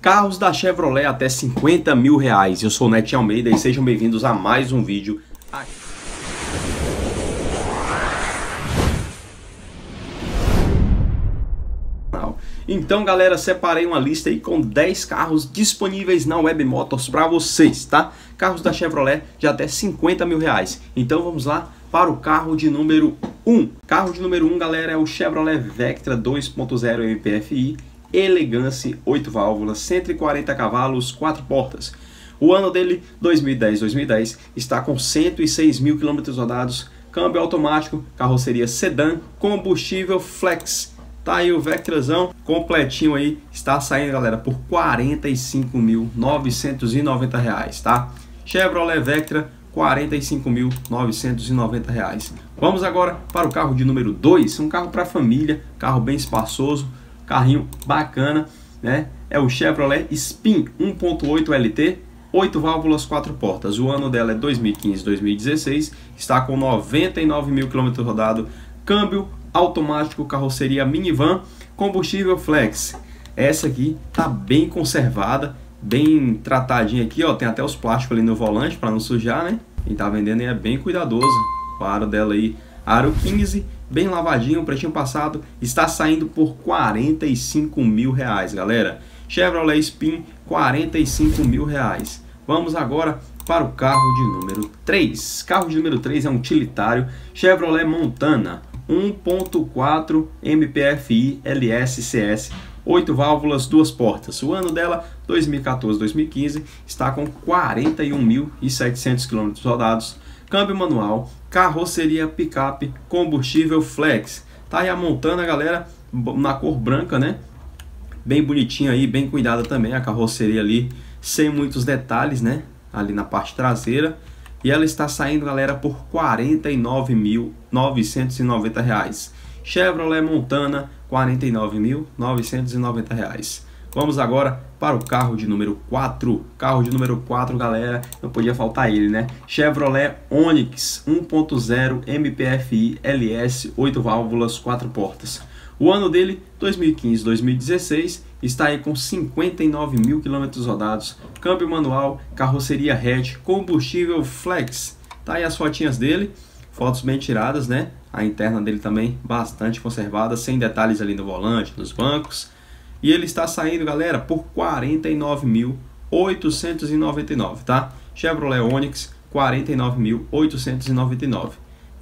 Carros da Chevrolet até 50 mil reais. Eu sou o Net Almeida e sejam bem-vindos a mais um vídeo. Então, galera, separei uma lista aí com 10 carros disponíveis na Web Motors para vocês, tá? Carros da Chevrolet de até 50 mil reais. Então, vamos lá para o carro de número 1. Carro de número 1, galera, é o Chevrolet Vectra 2.0 MPFI Elegance 8 válvulas, 140 cavalos, 4 portas. O ano dele, 2010-2010, está com 106 mil quilômetros rodados, câmbio automático, carroceria sedã, combustível flex. Tá aí o Vectrazão completinho aí, está saindo, galera, por 45.990 reais, tá? Chevrolet Vectra, 45.990 reais. Vamos agora para o carro de número 2, um carro para família, carro bem espaçoso, carrinho bacana, né? É o Chevrolet Spin 1.8 LT, 8 válvulas, 4 portas. O ano dela é 2015-2016, está com 99 mil km rodado, câmbio automático, carroceria minivan, combustível flex. Essa aqui tá bem conservada, bem tratadinha aqui, ó, tem até os plásticos ali no volante para não sujar, né? Quem tá vendendo é bem cuidadoso. O aro dela aí, aro 15 bem lavadinho, pretinho passado, está saindo por 45 mil reais, galera. Chevrolet Spin, 45 mil reais. Vamos agora para o carro de número 3. Carro de número 3 é um utilitário Chevrolet Montana 1.4 MPFI LSCS 8 válvulas, duas portas. O ano dela, 2014-2015, está com 41.700 km rodados câmbio manual, carroceria picape, combustível flex. Tá aí a Montana, galera, na cor branca, né? Bem bonitinha aí, bem cuidada também a carroceria ali, sem muitos detalhes, né? Ali na parte traseira. E ela está saindo, galera, por R$ 49.990. Chevrolet Montana, R$ 49.990. Vamos agora para o carro de número 4. Carro de número 4, galera, não podia faltar ele, né? Chevrolet Onix 1.0 MPFI LS 8 válvulas, 4 portas. O ano dele, 2015-2016, está aí com 59 mil quilômetros rodados, câmbio manual, carroceria hatch, combustível flex. Tá aí as fotinhas dele, fotos bem tiradas, né? A interna dele também bastante conservada, sem detalhes ali no volante, nos bancos. E ele está saindo, galera, por 49.899, tá? Chevrolet Onix 49.899.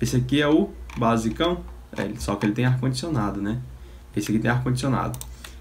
Esse aqui é o basicão, é, só que ele tem ar condicionado, né? Esse aqui tem ar condicionado.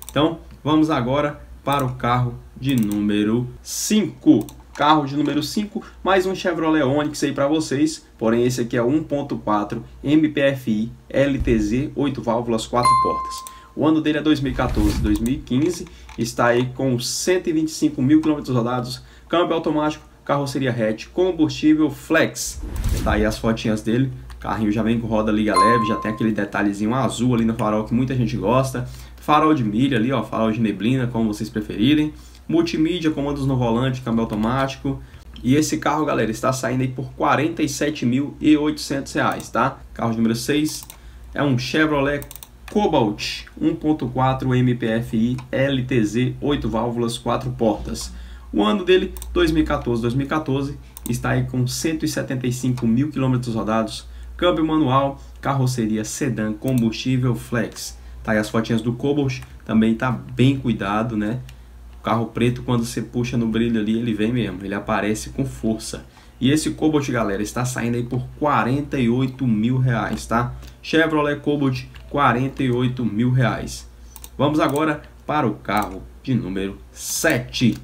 Então, vamos agora para o carro de número 5. Carro de número 5, mais um Chevrolet Onix aí para vocês. Porém, esse aqui é 1.4 MPFI LTZ 8 válvulas 4 portas. O ano dele é 2014, 2015. Está aí com 125 mil quilômetros rodados, câmbio automático, carroceria hatch, combustível flex. Tá aí as fotinhas dele. Carrinho já vem com roda liga leve, já tem aquele detalhezinho azul ali no farol que muita gente gosta. Farol de milha ali, ó, farol de neblina, como vocês preferirem. Multimídia, comandos no volante, câmbio automático. E esse carro, galera, está saindo aí por R$ 47.800, tá? Carro número 6 é um Chevrolet Cobalt 1.4 MPFI LTZ 8 válvulas 4 portas. O ano dele 2014-2014 está aí com 175 mil quilômetros rodados, câmbio manual, carroceria sedã, combustível flex. Tá aí as fotinhas do Cobalt, também tá bem cuidado, né? O carro preto quando você puxa no brilho ali ele vem mesmo, ele aparece com força. E esse Cobalt, galera, está saindo aí por 48 mil reais, tá? Chevrolet Cobalt 48 mil reais. Vamos agora para o carro de número 7.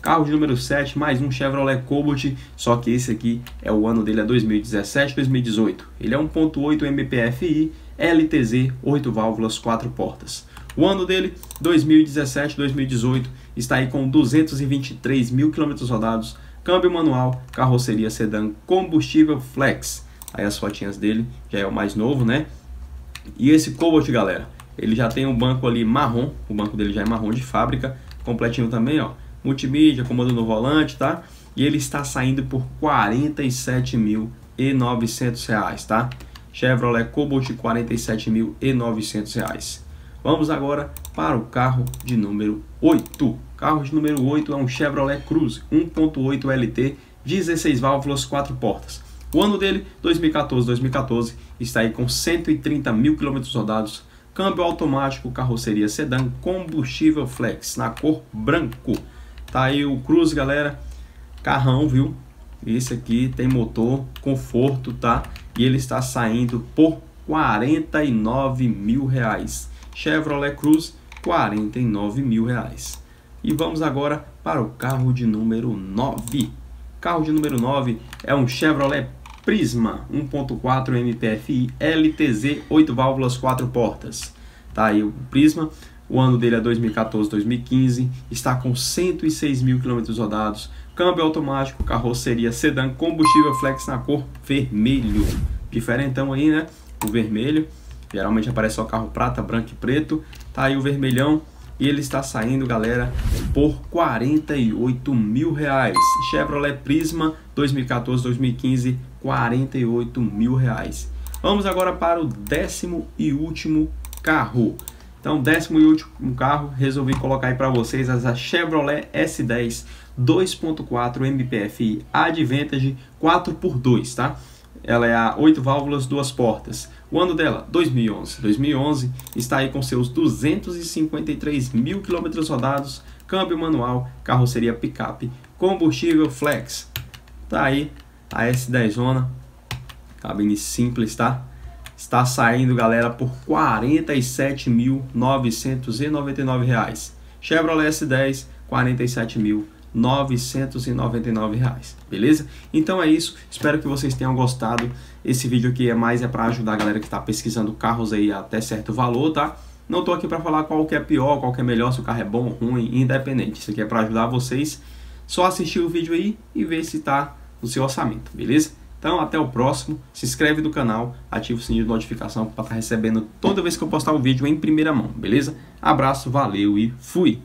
Carro de número 7, mais um Chevrolet Cobalt, só que esse aqui é o ano dele é 2017, 2018. Ele é 1.8 MPFI, LTZ, 8 válvulas, 4 portas. O ano dele, 2017, 2018, está aí com 223 mil quilômetros rodados, câmbio manual, carroceria sedã, combustível flex. Aí as fotinhas dele, já é o mais novo, né? E esse Cobalt, galera, ele já tem um banco ali marrom, o banco dele já é marrom de fábrica, completinho também, ó. Multimídia, comando no volante, tá? E ele está saindo por R$ 47.900, tá? Chevrolet Cobalt R$ 47.900. Vamos agora para o carro de número 8. Carro de número 8 é um Chevrolet Cruze 1.8 LT, 16 válvulas, 4 portas. O ano dele, 2014-2014, está aí com 130 mil quilômetros rodados, câmbio automático, carroceria sedã, combustível flex na cor branco. Tá aí o Cruze, galera, carrão, viu? Esse aqui tem motor, conforto, tá? E ele está saindo por 49 mil reais. Chevrolet Cruze, 49 mil reais. E vamos agora para o carro de número 9. Carro de número 9 é um Chevrolet Prisma 1.4 MPFI LTZ 8 válvulas 4 portas. Tá aí o Prisma, o ano dele é 2014-2015, está com 106 mil quilômetros rodados, câmbio automático, carroceria sedã, combustível flex na cor vermelho. Diferentão aí, né? O vermelho, geralmente aparece só carro prata, branco e preto. Tá aí o vermelhão, e ele está saindo, galera, por 48 mil reais. Chevrolet Prisma 2014-2015, 48 mil reais. Vamos agora para o décimo e último carro. Então, décimo e último carro, resolvi colocar aí para vocês a Chevrolet S10 2.4 MPFI Advantage 4x2, tá? Ela é a 8 válvulas, duas portas. O ano dela, 2011. 2011 está aí com seus 253 mil quilômetros rodados, câmbio manual, carroceria picape, combustível flex. Tá aí a S10 zona, cabine simples, tá? Está saindo, galera, por R$ 47.999. Chevrolet S10, R$ 47.000. 999 reais, beleza? Então é isso, espero que vocês tenham gostado. Esse vídeo aqui é mais é para ajudar a galera que está pesquisando carros aí até certo valor, tá? Não tô aqui para falar qual que é pior, qual que é melhor, se o carro é bom ruim, independente. Isso aqui é para ajudar vocês. Só assistir o vídeo aí e ver se está no seu orçamento, beleza? Então até o próximo, se inscreve no canal, ativa o sininho de notificação para estar tá recebendo toda vez que eu postar um vídeo em primeira mão, beleza? Abraço, valeu e fui!